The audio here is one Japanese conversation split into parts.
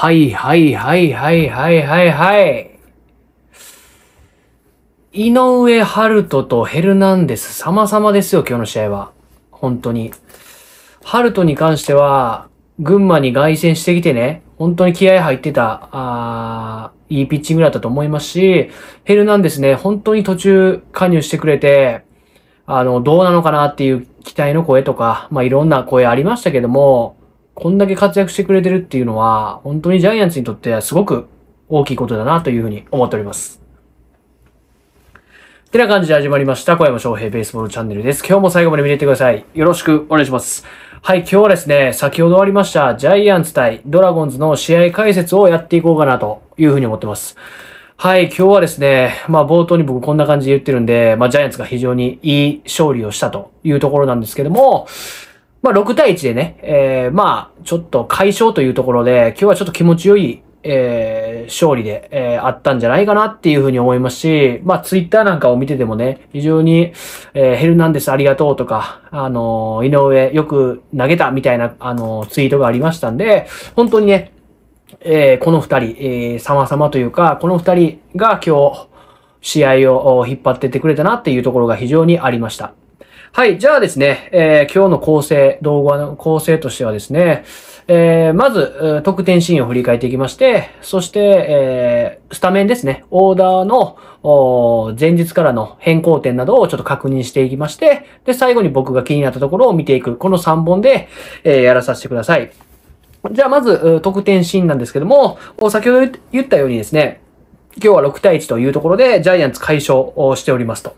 はいはいはいはいはいはいはい。井上春人とヘルナンデス様々ですよ、今日の試合は。本当に。春人に関しては、群馬に凱旋してきてね、本当に気合入ってた、あいいピッチングだったと思いますし、ヘルナンデスね、本当に途中加入してくれて、あの、どうなのかなっていう期待の声とか、まあ、いろんな声ありましたけども、こんだけ活躍してくれてるっていうのは、本当にジャイアンツにとってはすごく大きいことだなというふうに思っております。てな感じで始まりました、小山翔平ベースボールチャンネルです。今日も最後まで見ていってください。よろしくお願いします。はい、今日はですね、先ほど終わりました、ジャイアンツ対ドラゴンズの試合解説をやっていこうかなというふうに思ってます。はい、今日はですね、まあ冒頭に僕こんな感じで言ってるんで、まあジャイアンツが非常にいい勝利をしたというところなんですけども、まあ6対1でね、えー、まあちょっと解消というところで、今日はちょっと気持ちよい、えー、勝利で、えー、あったんじゃないかなっていうふうに思いますし、まあツイッターなんかを見ててもね、非常に、えー、ヘルナンデスありがとうとか、あのー井上よく投げたみたいな、あのーツイートがありましたんで、本当にね、えーこの二人、えー様々というか、この二人が今日、試合を引っ張ってってくれたなっていうところが非常にありました。はい。じゃあですね、えー今日の構成、動画の構成としてはですね、えーまず、得点シーンを振り返っていきまして、そして、えースタメンですね、オーダーの、前日からの変更点などをちょっと確認していきまして、で、最後に僕が気になったところを見ていく、この3本で、えーやらさせてください。じゃあまず、得点シーンなんですけども、先ほど言ったようにですね、今日は6対1というところでジャイアンツ解消をしておりますと。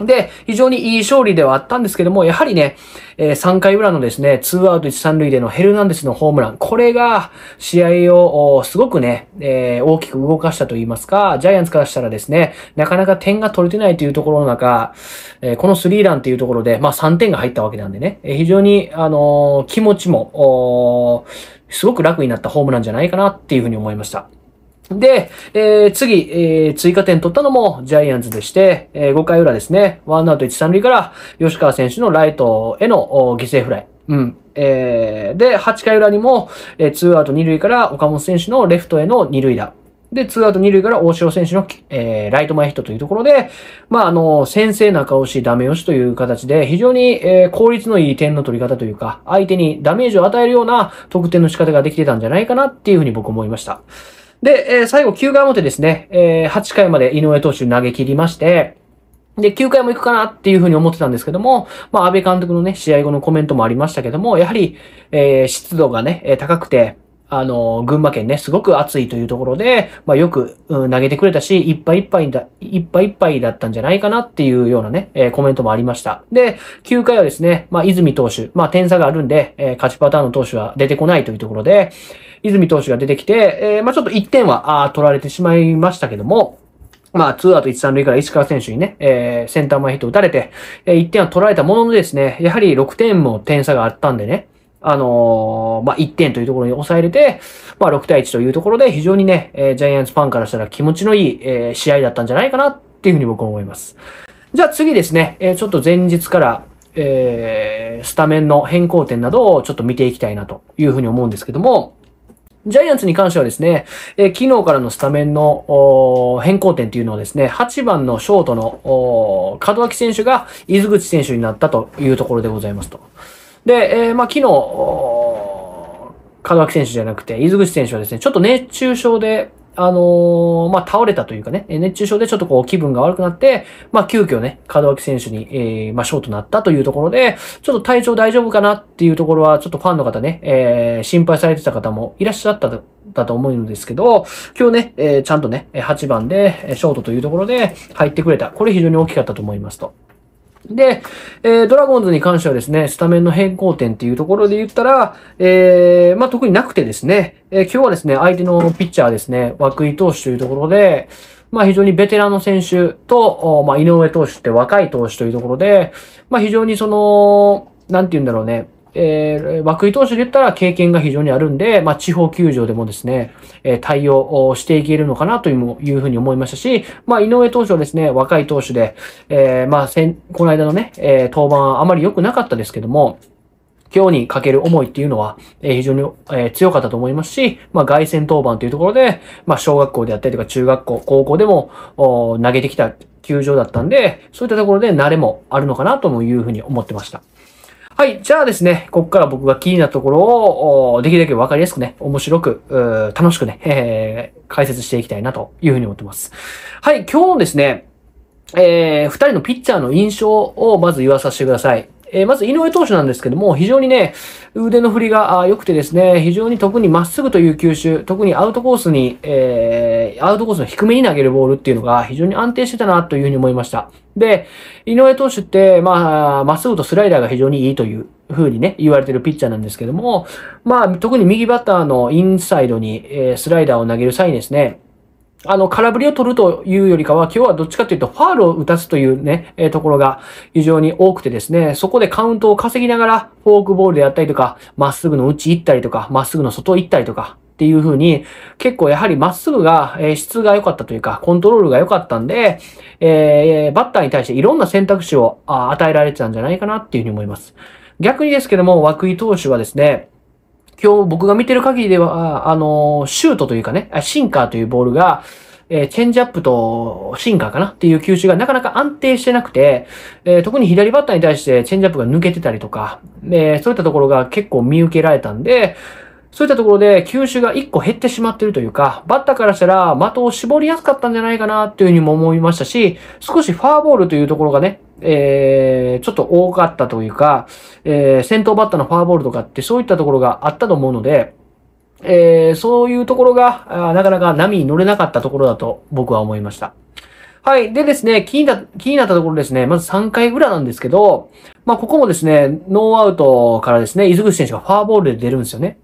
で、非常にいい勝利ではあったんですけども、やはりね、えー3回裏のですね、2アウト1、3塁でのヘルナンデスのホームラン、これが試合をすごくね、えー大きく動かしたと言いますか、ジャイアンツからしたらですね、なかなか点が取れてないというところの中、えーこのスリーランというところで、まあ3点が入ったわけなんでね、えー非常に、あの気持ちも、すごく楽になったホームランじゃないかなっていうふうに思いました。で、えー次、えー追加点取ったのもジャイアンツでして、え5回裏ですね、ワンアウト1、3塁から吉川選手のライトへの犠牲フライ。うん。えーで、8回裏にも、えー、2アウト2塁から岡本選手のレフトへの2塁打。で、2アウト2塁から大城選手の、えーライト前ヒットというところで、まあ、あの、先制中押し、ダメ押しという形で、非常に、えー効率のいい点の取り方というか、相手にダメージを与えるような得点の仕方ができてたんじゃないかなっていうふうに僕思いました。で、えー最後9回表ですね、えー8回まで井上投手投げ切りまして、で、9回も行くかなっていうふうに思ってたんですけども、まあ、安倍監督のね、試合後のコメントもありましたけども、やはり、えー湿度がね、高くて、あの群馬県ね、すごく暑いというところで、まあ、よく、うん投げてくれたし、いっぱいいっぱいだ、いっぱいいっぱいだったんじゃないかなっていうようなね、えーコメントもありました。で、9回はですね、まあ、泉投手、まあ、点差があるんで、えー勝ちパターンの投手は出てこないというところで、泉投手が出てきて、えーまあ、ちょっと1点は、あ取られてしまいましたけども、まあ、2アウト1、3塁から石川選手にね、えーセンター前ヒット打たれて、えー1点は取られたもののですね、やはり6点も点差があったんでね、あのーまあ、1点というところに抑えれて、まあ、6対1というところで非常にね、えージャイアンツファンからしたら気持ちのいい、えー試合だったんじゃないかなっていうふうに僕は思います。じゃあ次ですね、えーちょっと前日から、えースタメンの変更点などをちょっと見ていきたいなというふうに思うんですけども、ジャイアンツに関してはですね、えー昨日からのスタメンの変更点というのはですね、8番のショートの門脇選手が伊豆口選手になったというところでございますと。で、えーまあ昨日、門脇選手じゃなくて、伊豆口選手はですね、ちょっと熱中症で、あのーまあ、倒れたというかね、熱中症でちょっとこう気分が悪くなって、まあ、急遽ね、門脇選手に、えーまあ、ショートなったというところで、ちょっと体調大丈夫かなっていうところは、ちょっとファンの方ね、えー心配されてた方もいらっしゃったとだと思うんですけど、今日ね、えーちゃんとね、8番で、ショートというところで入ってくれた。これ非常に大きかったと思いますと。で、えードラゴンズに関してはですね、スタメンの変更点っていうところで言ったら、えーまあ、特になくてですね、えー今日はですね、相手のピッチャーですね、涌井投手というところで、まあ、非常にベテランの選手と、まあ、井上投手って若い投手というところで、まあ、非常にその、なんて言うんだろうね、えー、涌井投手で言ったら経験が非常にあるんで、まあ、地方球場でもですね、え、対応していけるのかなといういうふうに思いましたし、まあ、井上投手はですね、若い投手で、えー、まあ、先、この間のね、え、登板はあまり良くなかったですけども、今日にかける思いっていうのは、え、非常に、え、強かったと思いますし、まあ、外戦当番というところで、まあ、小学校であったりとか中学校、高校でも、投げてきた球場だったんで、そういったところで慣れもあるのかなというふうに思ってました。はい。じゃあですね、ここから僕が気になるところを、できるだけわかりやすくね、面白く、楽しくね、えー、解説していきたいなというふうに思ってます。はい。今日ですね、えー、二人のピッチャーの印象をまず言わさせてください。えー、まず井上投手なんですけども、非常にね、腕の振りが良くてですね、非常に特にまっすぐという球種、特にアウトコースに、えー、アウトコースの低めに投げるボールっていうのが非常に安定してたなというふうに思いました。で、井上投手って、まあ、まっすぐとスライダーが非常にいいというふうにね、言われてるピッチャーなんですけども、まあ、特に右バッターのインサイドに、えー、スライダーを投げる際にですね、あの、空振りを取るというよりかは、今日はどっちかというと、ファールを打たすというね、えー、ところが非常に多くてですね、そこでカウントを稼ぎながら、フォークボールであったりとか、まっすぐの内行ったりとか、まっすぐの外行ったりとか、っていう風に、結構やはりまっすぐが、えー、質が良かったというか、コントロールが良かったんで、えー、バッターに対していろんな選択肢を与えられてたんじゃないかなっていう風に思います。逆にですけども、涌井投手はですね、今日僕が見てる限りでは、あの、シュートというかね、シンカーというボールが、えー、チェンジアップとシンカーかな？っていう球種がなかなか安定してなくて、えー、特に左バッターに対してチェンジアップが抜けてたりとか、えー、そういったところが結構見受けられたんで、そういったところで球種が1個減ってしまってるというか、バッターからしたら的を絞りやすかったんじゃないかなっていうふうにも思いましたし、少しファーボールというところがね、えー、ちょっと多かったというか、えー、先頭バッターのフォアボールとかってそういったところがあったと思うので、えー、そういうところが、なかなか波に乗れなかったところだと僕は思いました。はい。でですね、気にな、気になったところですね、まず3回裏なんですけど、まあ、ここもですね、ノーアウトからですね、泉口選手がフォアボールで出るんですよね。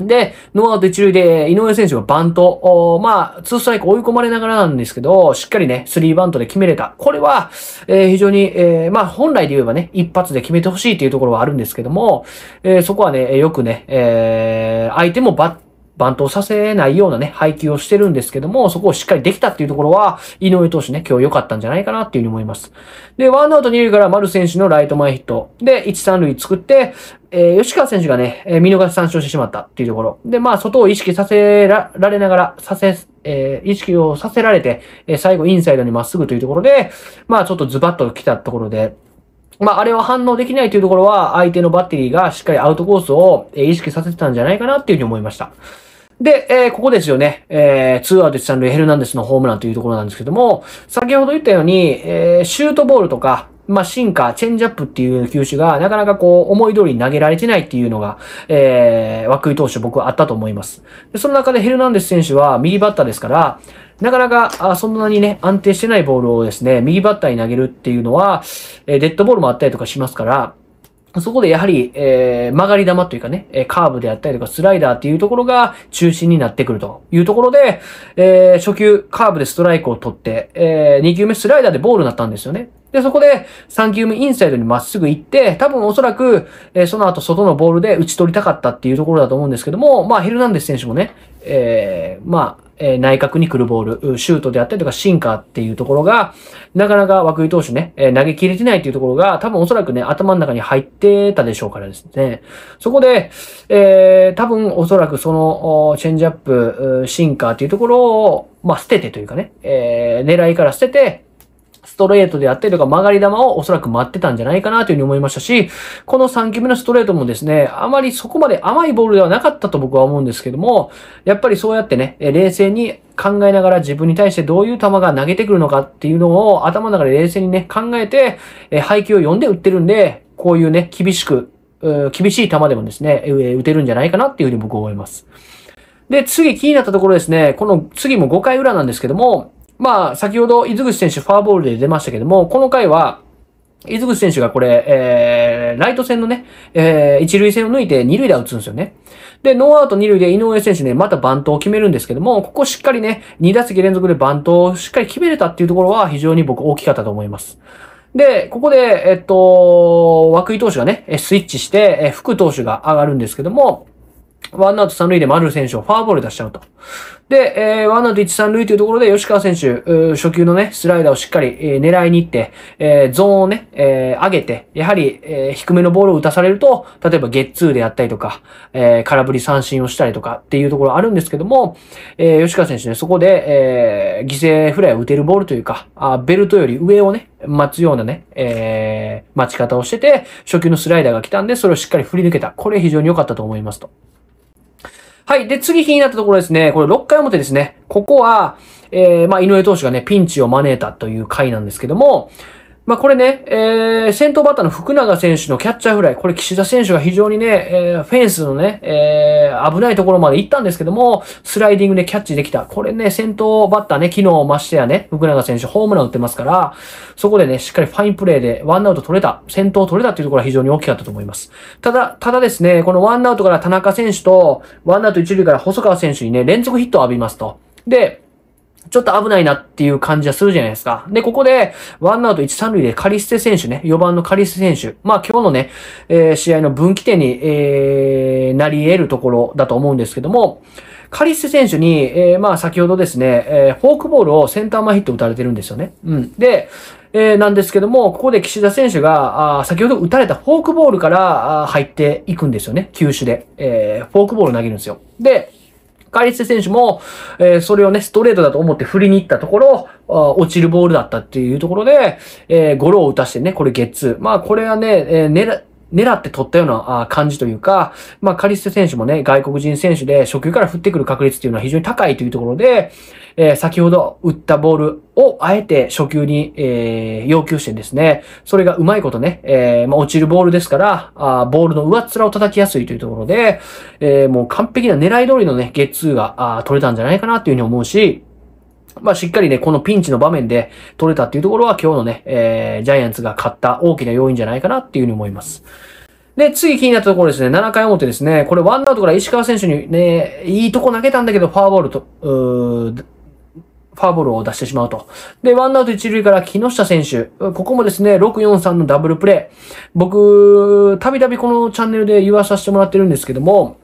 で、ノーアウト一塁で、井上選手がバント、まあ、ツーストライク追い込まれながらなんですけど、しっかりね、スリーバントで決めれた。これは、えー、非常に、えー、まあ、本来で言えばね、一発で決めてほしいというところはあるんですけども、えー、そこはね、よくね、えー、相手もバッバントさせないようなね、配球をしてるんですけども、そこをしっかりできたっていうところは、井上投手ね、今日良かったんじゃないかなっていうふうに思います。で、ワンアウト二塁から丸選手のライト前ヒット。で、1、3塁作って、えー、吉川選手がね、えー、見逃し三振してしまったっていうところ。で、まあ、外を意識させられながら、させ、えー、意識をさせられて、えー、最後インサイドにまっすぐというところで、まあ、ちょっとズバッと来たところで、まあ、あれは反応できないというところは、相手のバッテリーがしっかりアウトコースを意識させてたんじゃないかなっていうふうに思いました。で、えー、ここですよね。えー、ツーアウト3塁ヘルナンデスのホームランというところなんですけども、先ほど言ったように、えー、シュートボールとか、まあ、シンカー、チェンジアップっていう球種がなかなかこう、思い通りに投げられてないっていうのが、えー、涌井投手僕はあったと思います。で、その中でヘルナンデス選手は右バッターですから、なかなか、あそんなにね、安定してないボールをですね、右バッターに投げるっていうのは、えー、デッドボールもあったりとかしますから、そこでやはり、えー、曲がり玉というかね、えカーブであったりとかスライダーっていうところが中心になってくるというところで、えー、初球カーブでストライクを取って、えー、2球目スライダーでボールになったんですよね。で、そこで3球目インサイドにまっすぐ行って、多分おそらく、えー、その後外のボールで打ち取りたかったっていうところだと思うんですけども、まあヘルナンデス選手もね、えー、まあ、えー、内角に来るボール、シュートであったりとかシンカーっていうところが、なかなか枠井投手ね、えー、投げ切れてないっていうところが、多分おそらくね、頭の中に入ってたでしょうからですね。そこで、えー、多分おそらくその、チェンジアップ、シンカーっていうところを、まあ、捨ててというかね、えー、狙いから捨てて、ストレートであったりとか曲がり球をおそらく待ってたんじゃないかなというふうに思いましたし、この3球目のストレートもですね、あまりそこまで甘いボールではなかったと僕は思うんですけども、やっぱりそうやってね、冷静に考えながら自分に対してどういう球が投げてくるのかっていうのを頭の中で冷静にね、考えて、配球を読んで打ってるんで、こういうね、厳しく、厳しい球でもですね、打てるんじゃないかなっていうふうに僕は思います。で、次気になったところですね、この次も5回裏なんですけども、まあ、先ほど、伊豆口選手ファーボールで出ましたけども、この回は、伊豆口選手がこれ、えー、ライト線のね、えー、一塁線を抜いて二塁打を打つんですよね。で、ノーアウト二塁で井上選手ね、またバントを決めるんですけども、ここしっかりね、二打席連続でバントをしっかり決めれたっていうところは非常に僕大きかったと思います。で、ここで、えっと、涌井投手がね、スイッチして、福投手が上がるんですけども、ワンアウト三塁で丸選手をフォアボール出しちゃうと。で、えー、ワンアウト一三塁というところで吉川選手、初球のね、スライダーをしっかり、えー、狙いに行って、えー、ゾーンをね、えー、上げて、やはり、えー、低めのボールを打たされると、例えばゲッツーであったりとか、えー、空振り三振をしたりとかっていうところあるんですけども、えー、吉川選手ね、そこで、えー、犠牲フライを打てるボールというか、あベルトより上をね、待つようなね、えー、待ち方をしてて、初球のスライダーが来たんで、それをしっかり振り抜けた。これ非常に良かったと思いますと。はい。で、次気になったところですね。これ6回表ですね。ここは、えー、まあ、井上投手がね、ピンチを招いたという回なんですけども、まあ、これね、えー、先頭バッターの福永選手のキャッチャーフライ。これ岸田選手が非常にね、えー、フェンスのね、えー、危ないところまで行ったんですけども、スライディングでキャッチできた。これね、先頭バッターね、昨日ましてやね、福永選手ホームラン打ってますから、そこでね、しっかりファインプレーでワンアウト取れた、先頭取れたっていうところは非常に大きかったと思います。ただ、ただですね、このワンアウトから田中選手と、ワンアウト一塁から細川選手にね、連続ヒットを浴びますと。で、ちょっと危ないなっていう感じはするじゃないですか。で、ここで、ワンアウト1、3塁でカリステ選手ね、4番のカリステ選手。まあ今日のね、えー、試合の分岐点に、えー、なり得るところだと思うんですけども、カリステ選手に、えー、まあ先ほどですね、えー、フォークボールをセンター前ヒット打たれてるんですよね。うん。で、えー、なんですけども、ここで岸田選手が、あ先ほど打たれたフォークボールから入っていくんですよね。球種で。えー、フォークボール投げるんですよ。で、カリス選手も、えー、それをね、ストレートだと思って振りに行ったところ、落ちるボールだったっていうところで、えー、ゴロを打たしてね、これゲッツー。まあ、これはね、えー、狙、狙って取ったような感じというか、まあ、カリステ選手もね、外国人選手で初球から振ってくる確率っていうのは非常に高いというところで、えー、先ほど打ったボールをあえて初球に、えー、要求してですね、それがうまいことね、えー、まあ、落ちるボールですから、あボールの上っ面を叩きやすいというところで、え、もう完璧な狙い通りのね、ゲッツーがあ取れたんじゃないかなっていうふうに思うし、まあ、しっかりね、このピンチの場面で取れたっていうところは今日のね、えー、ジャイアンツが勝った大きな要因じゃないかなっていうふうに思います。で、次気になったところですね、7回表ですね、これワンアウトから石川選手にね、いいとこ投げたんだけど、ファーボールと、うーファーボールを出してしまうと。で、ワンアウト一塁から木下選手。ここもですね、643のダブルプレイ。僕、たびたびこのチャンネルで言わさせてもらってるんですけども、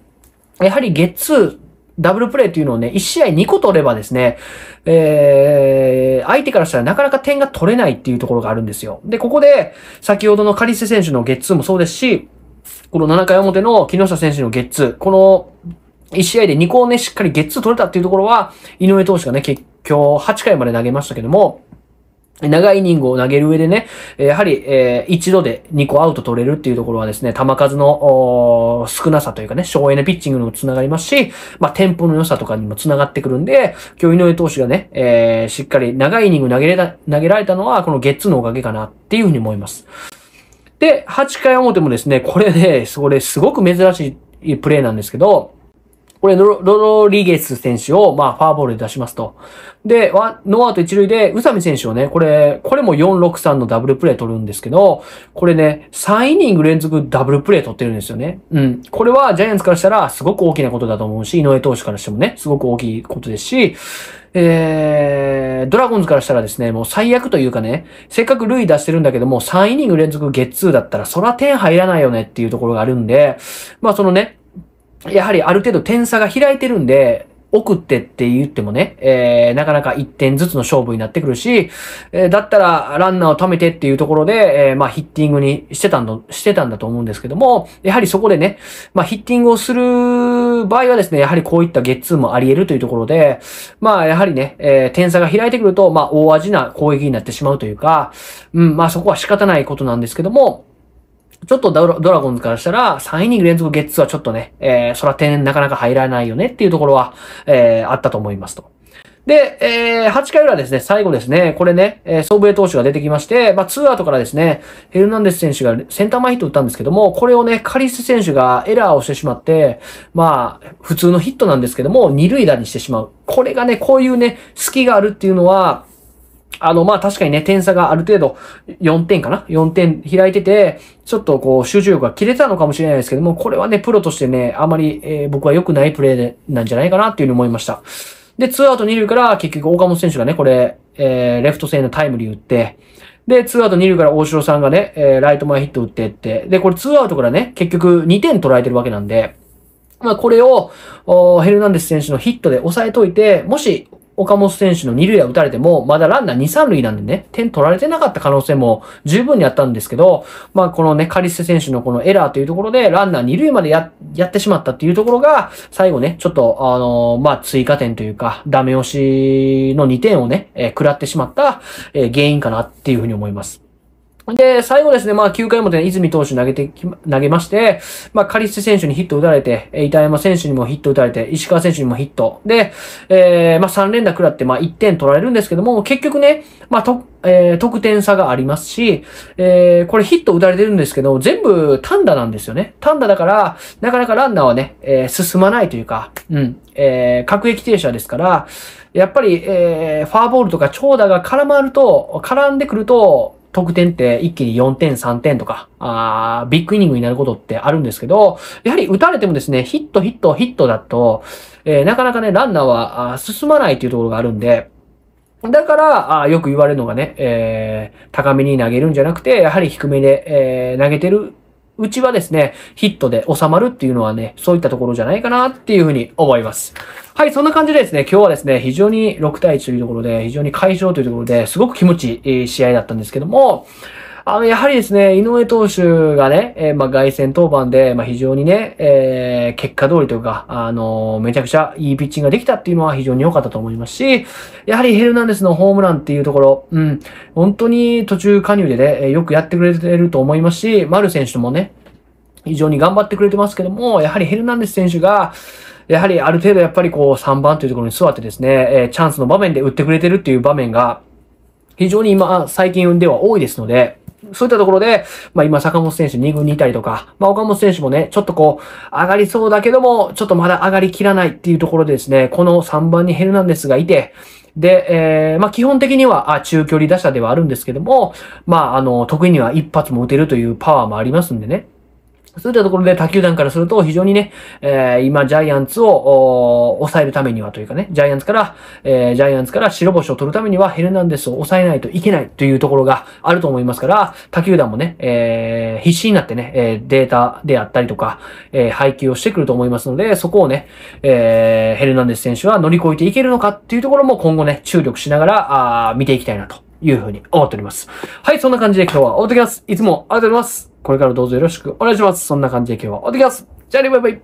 やはりゲッツー、ダブルプレイっていうのをね、1試合2個取ればですね、えー、相手からしたらなかなか点が取れないっていうところがあるんですよ。で、ここで、先ほどのカリス選手のゲッツーもそうですし、この7回表の木下選手のゲッツー、この1試合で2個をね、しっかりゲッツー取れたっていうところは、井上投手がね、結局8回まで投げましたけども、長いイニングを投げる上でね、やはり、えー、一度で2個アウト取れるっていうところはですね、球数の少なさというかね、省エネピッチングにもつながりますし、まあ、テンポの良さとかにもつながってくるんで、今日井上投手がね、えー、しっかり長いイニング投げれた、投げられたのは、このゲッツのおかげかなっていうふうに思います。で、8回表もですね、これね、それすごく珍しいプレーなんですけど、これロ、ロリゲス選手を、まあ、ファーボールで出しますと。で、ノーアウト一塁で、宇佐美選手をね、これ、これも463のダブルプレー取るんですけど、これね、3イニング連続ダブルプレー取ってるんですよね。うん。これはジャイアンツからしたら、すごく大きなことだと思うし、井上投手からしてもね、すごく大きいことですし、えー、ドラゴンズからしたらですね、もう最悪というかね、せっかく塁出してるんだけども、3イニング連続ゲッツーだったら、そら点入らないよねっていうところがあるんで、まあそのね、やはりある程度点差が開いてるんで、送ってって言ってもね、えー、なかなか1点ずつの勝負になってくるし、えー、だったらランナーを貯めてっていうところで、えー、まあヒッティングにしてたんだ、してたんだと思うんですけども、やはりそこでね、まあヒッティングをする場合はですね、やはりこういったゲッツーもあり得るというところで、まあやはりね、え、点差が開いてくると、まあ大味な攻撃になってしまうというか、うん、まあそこは仕方ないことなんですけども、ちょっとドラゴンズからしたら、3イニング連続ゲッツーはちょっとね、えー、そら点なかなか入らないよねっていうところは、えー、あったと思いますと。で、えー、8回裏ですね、最後ですね、これね、えー、総武投手が出てきまして、まあ、2アウトからですね、ヘルナンデス選手がセンター前ヒット打ったんですけども、これをね、カリス選手がエラーをしてしまって、まあ、普通のヒットなんですけども、二塁打にしてしまう。これがね、こういうね、隙があるっていうのは、あの、まあ確かにね、点差がある程度4点かな ?4 点開いてて、ちょっとこう集中力が切れたのかもしれないですけども、これはね、プロとしてね、あまり、えー、僕は良くないプレーでなんじゃないかなっていうふうに思いました。で、2アウト2塁から結局岡本選手がね、これ、えー、レフト線のタイムリー打って、で、ツーアウト二塁から大城さんがね、えー、ライト前ヒット打ってって、で、これツーアウトからね、結局2点取られてるわけなんで、まあ、これを、ヘルナンデス選手のヒットで抑えといて、もし、岡本選手の二塁は打たれても、まだランナー二、三塁なんでね、点取られてなかった可能性も十分にあったんですけど、まあこのね、カリステ選手のこのエラーというところで、ランナー二塁までや、やってしまったっていうところが、最後ね、ちょっと、あのー、まあ追加点というか、ダメ押しの二点をね、えー、食らってしまった、えー、原因かなっていうふうに思います。で、最後ですね、まあ9回表ね、泉投手投げてき投げまして、まあカリス選手にヒット打たれて、板山選手にもヒット打たれて、石川選手にもヒット。で、えー、まあ3連打食らって、まあ1点取られるんですけども、結局ね、まあと、えー、得点差がありますし、えー、これヒット打たれてるんですけど、全部単打なんですよね。単打だから、なかなかランナーはね、えー、進まないというか、うん、えー、各駅停車ですから、やっぱり、えー、ファーボールとか長打が絡まると、絡んでくると、得点って一気に4点、3点とか、あビッグイニングになることってあるんですけど、やはり打たれてもですね、ヒット、ヒット、ヒットだと、えー、なかなかね、ランナーは進まないっていうところがあるんで、だから、あよく言われるのがね、えー、高めに投げるんじゃなくて、やはり低めで、えー、投げてるうちはですね、ヒットで収まるっていうのはね、そういったところじゃないかなっていうふうに思います。はい、そんな感じでですね、今日はですね、非常に6対1というところで、非常に快勝というところで、すごく気持ちいい試合だったんですけども、あの、やはりですね、井上投手がね、えー、まあ、外戦当番で、まあ、非常にね、えー、結果通りというか、あのー、めちゃくちゃいいピッチングができたっていうのは非常に良かったと思いますし、やはりヘルナンデスのホームランっていうところ、うん、本当に途中加入でね、よくやってくれてると思いますし、丸選手ともね、非常に頑張ってくれてますけども、やはりヘルナンデス選手が、やはりある程度やっぱりこう3番というところに座ってですね、え、チャンスの場面で打ってくれてるっていう場面が、非常に今、最近では多いですので、そういったところで、まあ今坂本選手2軍にいたりとか、まあ岡本選手もね、ちょっとこう、上がりそうだけども、ちょっとまだ上がりきらないっていうところでですね、この3番にヘルナンデスがいて、で、えー、まあ基本的には、あ、中距離打者ではあるんですけども、まああの、得意には一発も打てるというパワーもありますんでね。そういったところで他球団からすると非常にね、えー、今ジャイアンツを抑えるためにはというかね、ジャイアンツから、えー、ジャイアンツから白星を取るためにはヘルナンデスを抑えないといけないというところがあると思いますから、他球団もね、えー、必死になってね、え、データであったりとか、え、配球をしてくると思いますので、そこをね、え、ヘルナンデス選手は乗り越えていけるのかっていうところも今後ね、注力しながら、あ見ていきたいなというふうに思っております。はい、そんな感じで今日は終わってきます。いつもありがとうございます。これからどうぞよろしくお願いします。そんな感じで今日は終わってきます。じゃあね、バイバイ。